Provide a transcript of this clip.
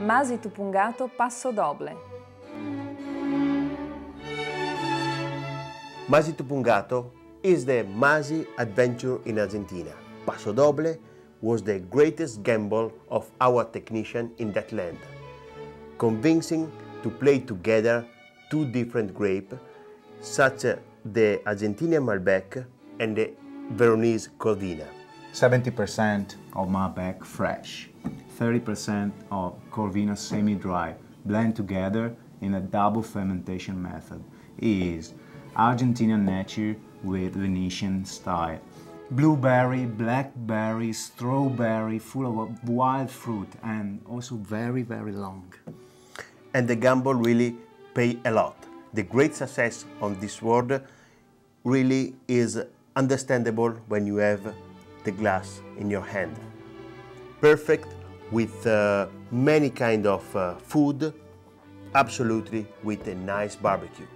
Masi Tupungato Passo Doble. Masi Tupungato is the Masi adventure in Argentina. Passo Doble was the greatest gamble of our technician in that land, convincing to play together two different grapes, such as the Argentinian Malbec and the Veronese Corvina. 70% of Malbec fresh, 30% of Corvina semi-dry, blend together in a double fermentation method. Is Argentinian nature with Venetian style. Blueberry, blackberry, strawberry, full of wild fruit and also very, very long. And the gamble really pay a lot. The great success on this world really is understandable when you have the glass in your hand. Perfect with uh, many kind of uh, food, absolutely with a nice barbecue.